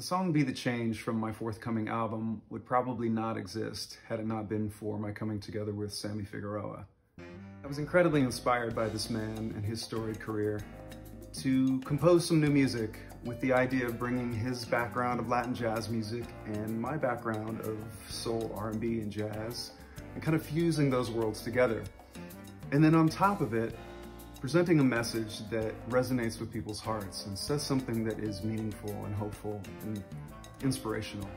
The song Be the Change from my forthcoming album would probably not exist had it not been for my coming together with Sammy Figueroa. I was incredibly inspired by this man and his storied career to compose some new music with the idea of bringing his background of Latin jazz music and my background of soul, R&B, and jazz and kind of fusing those worlds together. And then on top of it, presenting a message that resonates with people's hearts and says something that is meaningful and hopeful and inspirational.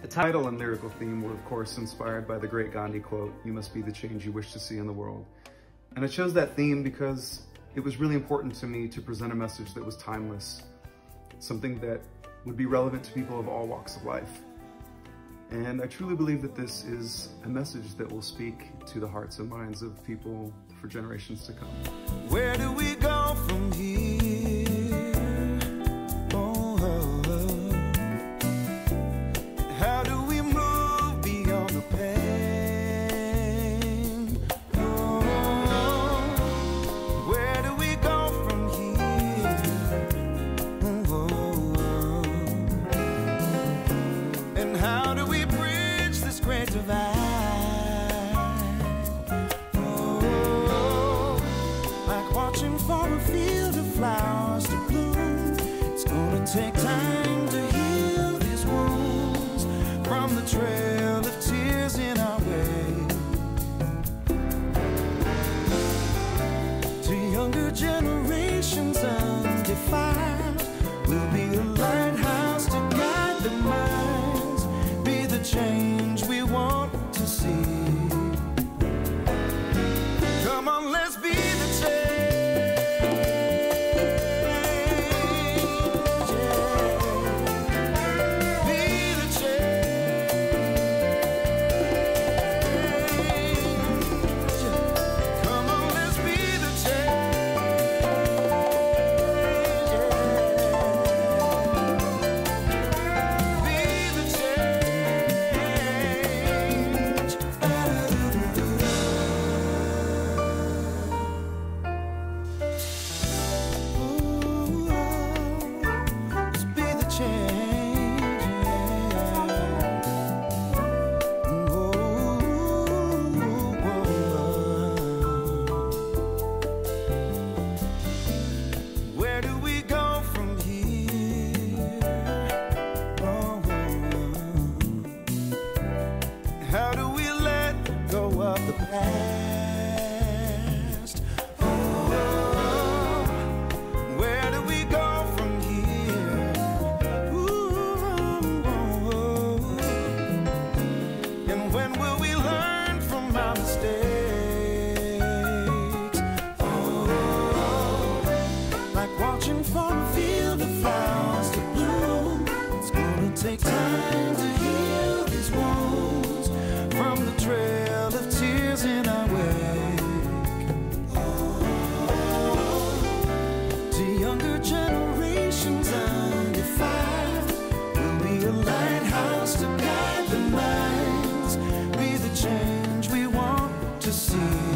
The title and lyrical theme were of course inspired by the great Gandhi quote, you must be the change you wish to see in the world. And I chose that theme because it was really important to me to present a message that was timeless, something that would be relevant to people of all walks of life. And I truly believe that this is a message that will speak to the hearts and minds of people for generations to come. Where do we go from here? Take time. How do we let go of the past? to see.